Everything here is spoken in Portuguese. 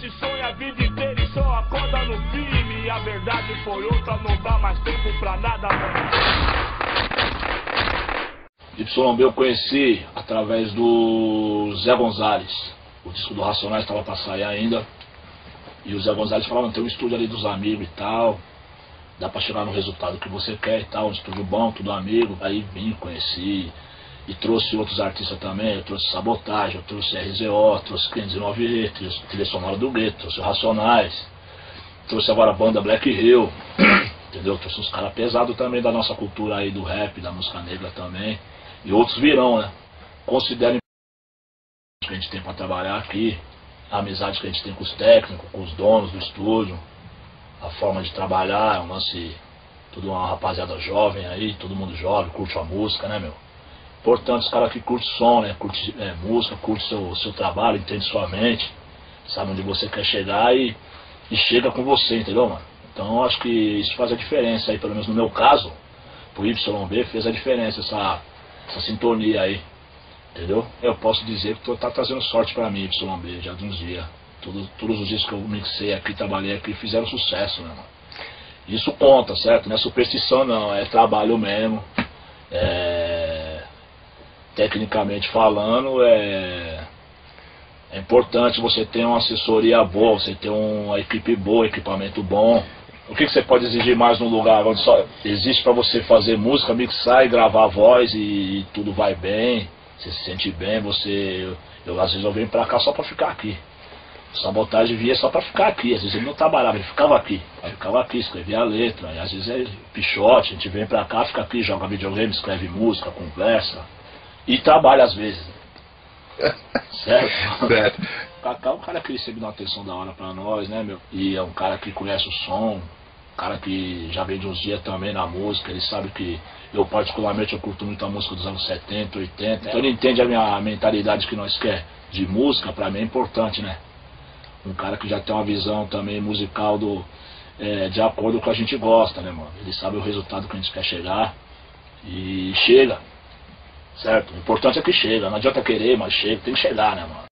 gente sonha a vida inteira e só acorda no filme. E a verdade foi outra, não dá mais tempo pra nada. YB eu conheci através do Zé Gonzalez. O disco do Racionais estava para sair ainda. E o Zé Gonzalez falava, tem um estúdio ali dos amigos e tal. Dá para chegar no resultado que você quer e tal. Um estúdio bom, tudo amigo. Aí vim, conheci. E trouxe outros artistas também. Eu trouxe Sabotagem, eu trouxe RZO, trouxe 509 trouxe Trilha Sonora do Gueto, trouxe Racionais. Trouxe agora a banda Black Hill. Entendeu? Trouxe uns caras pesados também da nossa cultura aí do rap, da música negra também. E outros virão, né? Considerem que a gente tem para trabalhar aqui, a amizade que a gente tem com os técnicos, com os donos do estúdio, a forma de trabalhar, é um lance, tudo uma rapaziada jovem aí, todo mundo jovem, curte a música, né, meu? Importante os caras que curtem som, né? Curte é, música, curte seu, seu trabalho, entende sua mente, sabe onde você quer chegar e, e chega com você, entendeu, mano? Então acho que isso faz a diferença aí, pelo menos no meu caso, pro YB fez a diferença, essa, essa sintonia aí. Entendeu? Eu posso dizer que tô, tá trazendo sorte para mim, YB, já de uns dias. Tudo, todos os dias que eu mixei aqui, trabalhei aqui, fizeram sucesso, né, mano? Isso conta, certo? Não é superstição não, é trabalho mesmo. É... Tecnicamente falando, é... é importante você ter uma assessoria boa, você ter uma equipe boa, equipamento bom. O que, que você pode exigir mais num lugar onde só existe para você fazer música, mixar e gravar a voz e, e tudo vai bem? Você se sente bem, você. Eu, eu às vezes eu venho pra cá só pra ficar aqui. Sabotagem via só pra ficar aqui, às vezes ele não trabalhava, ele ficava aqui. Aí ficava aqui, escrevia a letra, aí às vezes é pichote, a gente vem pra cá, fica aqui, joga videogame, escreve música, conversa. E trabalha às vezes. certo? Certo. O Cacá é um cara que recebe uma atenção da hora pra nós, né, meu? E é um cara que conhece o som, um cara que já vem de uns dias também na música, ele sabe que eu particularmente eu curto muito a música dos anos 70, 80. Então ele entende a minha mentalidade que nós quer de música, pra mim é importante, né? Um cara que já tem uma visão também musical do, é, de acordo com o que a gente gosta, né, mano? Ele sabe o resultado que a gente quer chegar e chega, certo? O importante é que chega, não adianta querer, mas chega, tem que chegar, né, mano?